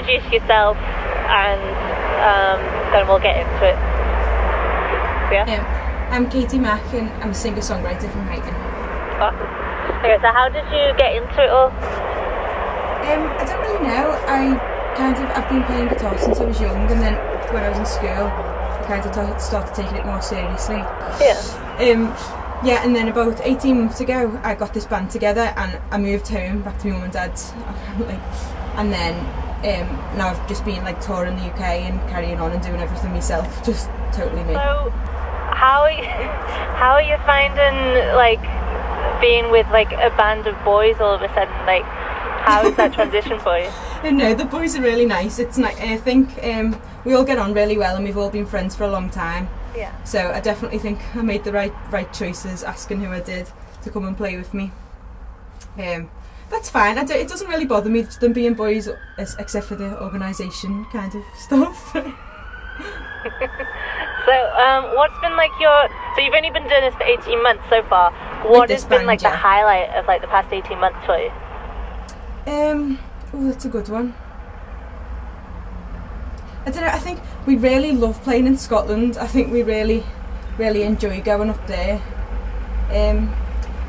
introduce yourself and um, then we'll get into it. Yeah. Um, I'm Katie Mac and I'm a singer-songwriter from Huyton. Awesome. Okay, so how did you get into it all? Um, I don't really know. I kind of I've been playing guitar since I was young, and then when I was in school, I kind of t- started taking it more seriously. Yeah. Um, yeah, and then about 18 months ago, I got this band together, and I moved home back to my mum and dad's, like, and then um, now I've just been like touring the UK and carrying on and doing everything myself, just totally me. So, how are you, how are you finding like being with like a band of boys all of a sudden? Like, how is that transition for you? No, the boys are really nice. It's like I think um, we all get on really well, and we've all been friends for a long time. Yeah. So I definitely think I made the right right choices asking who I did to come and play with me. Um, that's fine. I do, it doesn't really bother me them being boys, except for the organisation kind of stuff. So, um, what's been like your? So you've only been doing this for eighteen months so far. What has been band, like yeah. the highlight of like the past eighteen months for you? Um, oh, that's a good one. I don't know. I think we really love playing in Scotland. I think we really, really enjoy going up there. Um,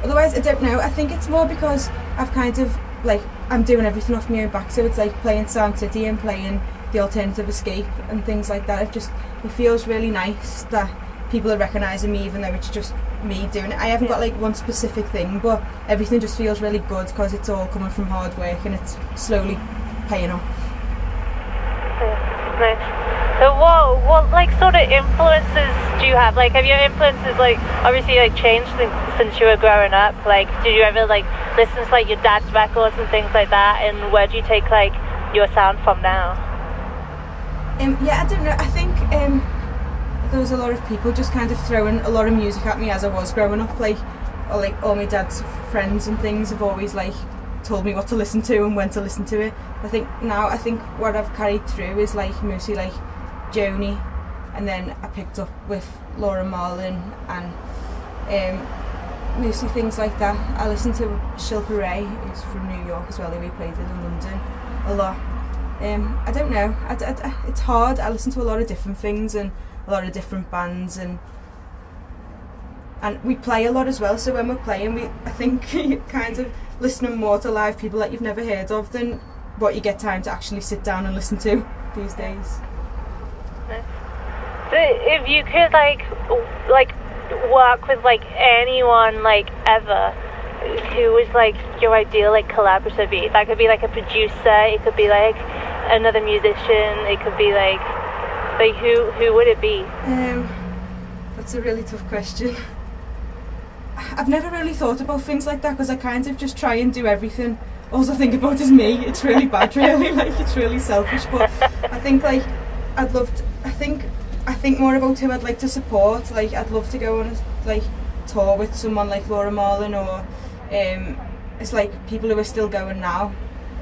otherwise, I don't know. I think it's more because I've kind of like I'm doing everything off my own back. So it's like playing Sound City and playing the Alternative Escape and things like that. It just it feels really nice that people are recognising me, even though it's just me doing it. I haven't got like one specific thing, but everything just feels really good because it's all coming from hard work and it's slowly paying off. Yeah. Nice. So what what like sort of influences do you have? Like have your influences like obviously like changed since, since you were growing up? Like did you ever like listen to like your dad's records and things like that? And where do you take like your sound from now? Um, yeah, I don't know. I think um, there was a lot of people just kind of throwing a lot of music at me as I was growing up. Like, or like all my dad's friends and things have always like told me what to listen to and when to listen to it. I think now I think what I've carried through is like mostly like Joni, and then I picked up with Laura Marling and um, mostly things like that. I listen to Shilpa Ray, who's from New York as well, who we played in London a lot. Um, I don't know. I, I- it's hard. I listen to a lot of different things and a lot of different bands and and we play a lot as well. So when we're playing, we I think kind of listening more to live people that you've never heard of than what you get time to actually sit down and listen to these days. If you could like like work with like anyone like ever who was like your ideal like collaborator be that could be like a producer it could be like another musician it could be like like who who would it be Um, that's a really tough question. I've never really thought about things like that because I kind of just try and do everything. All I think about is me. It's really bad, really. Like it's really selfish. But I think like I'd love. To, I think think more about who I'd like to support. Like I'd love to go on a like tour with someone like Laura Marling or um, it's like people who are still going now.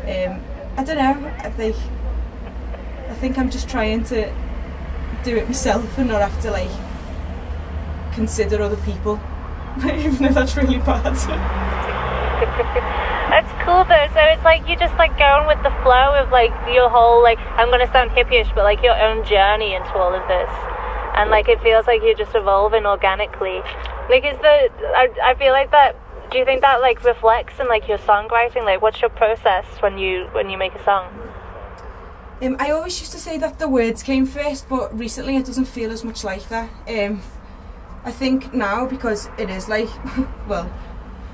Um, I don't know. I think I think I'm just trying to do it myself and not have to like consider other people even though that's really bad that's cool though. So it's like you just like going with the flow of like your whole like i'm gonna sound hippyish but like your own journey into all of this. And like it feels like you're just evolving organically. Like is the I, I feel like that do you think that like reflects in like your songwriting? Like what's your process when you when you make a song? Um, I always used to say that the words came first but recently it doesn't feel as much like that. Um, I think now because it is like well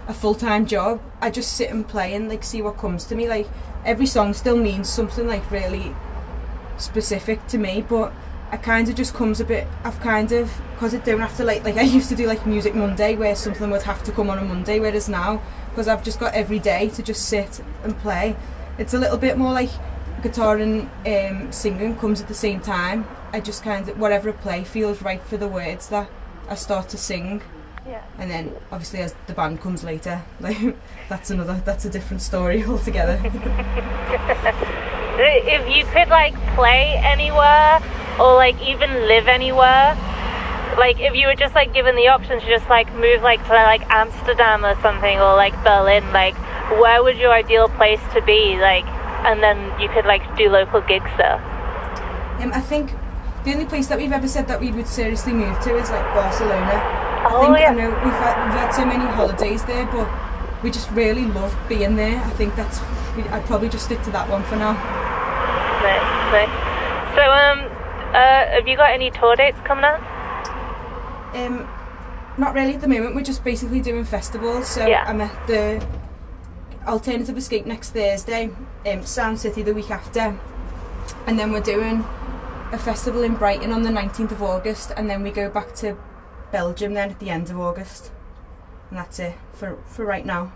a full-time job I just sit and play and like see what comes to me. Like every song still means something like really specific to me but it kind of just comes a bit I've kind of because I don't have to like like I used to do like music Monday where something would have to come on a Monday whereas now because I've just got every day to just sit and play it's a little bit more like guitar and um, singing comes at the same time. I just kind of whatever I play feels right for the words that I start to sing yeah and then obviously as the band comes later like that's another that's a different story altogether if you could like play anywhere or like even live anywhere like if you were just like given the option to just like move like to like amsterdam or something or like berlin like where would your ideal place to be like and then you could like do local gigs there. Um, I think the only place that we've ever said that we would seriously move to is like Barcelona. I Oh, think yeah. I know we've had, we've had so many holidays there, but we just really love being there. I think that's I'd probably just stick to that one for now. Nice, nice. So, um, uh, have you got any tour dates coming up? Um, not really at the moment. We're just basically doing festivals. So Yeah. I'm at the Alternative Escape next Thursday, um, Sound City the week after, and then we're doing a festival in Brighton on the 19th of August, and then we go back to Belgium then at the end of August, and that's it for for right now.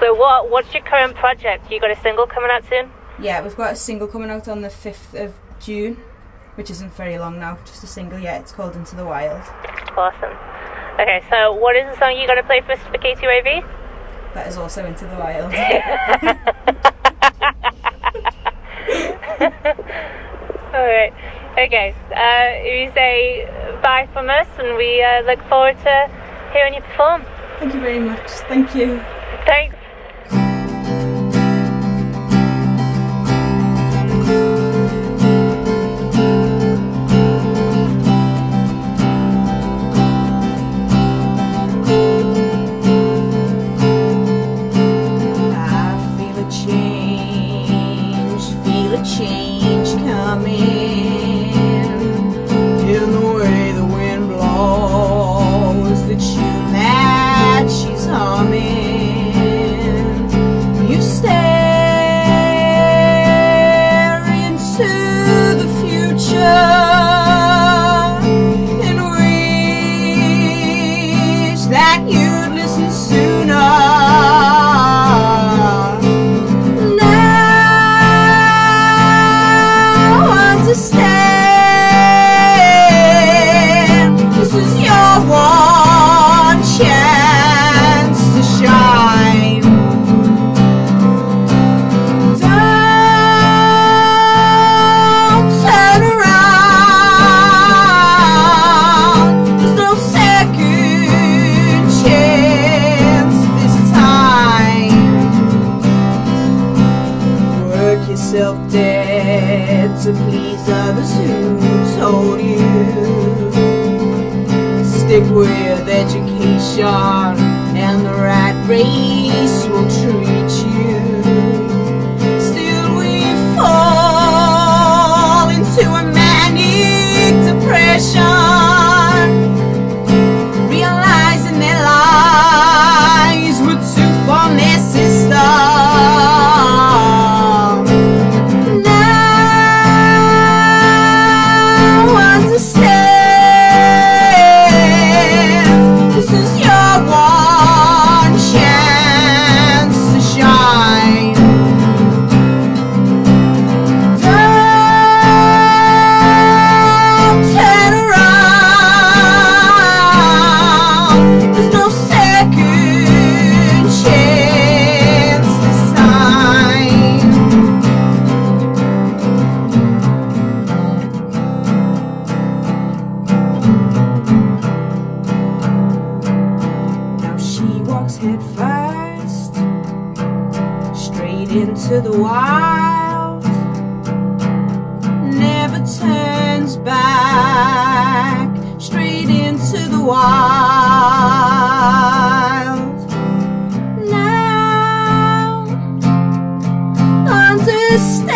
So, what what's your current project? You got a single coming out soon? Yeah, we've got a single coming out on the 5th of June, which isn't very long now. Just a single, yeah. It's called Into the Wild. Awesome. Okay, so what is the song you're going to play for, for K2AV? That is also Into the Wild. All right. Okay. Uh, you say bye from us, and we uh, look forward to hearing you perform. Thank you very much. Thank you. Thanks. embrace understand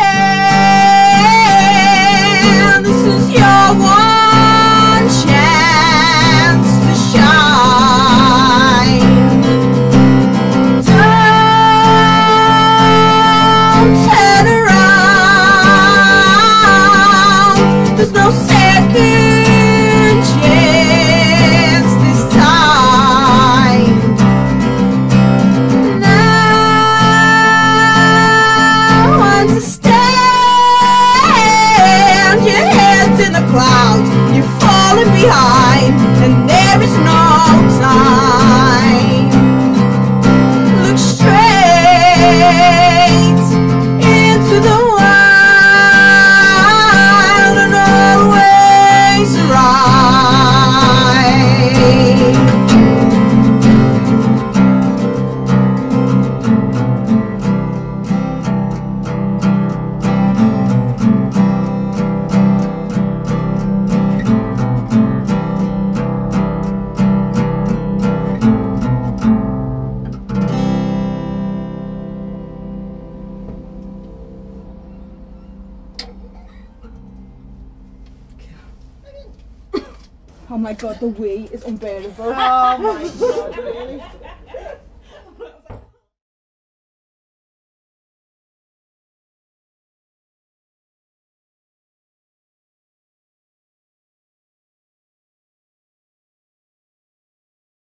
Oh my god, the wee is unbearable. Oh my god, really?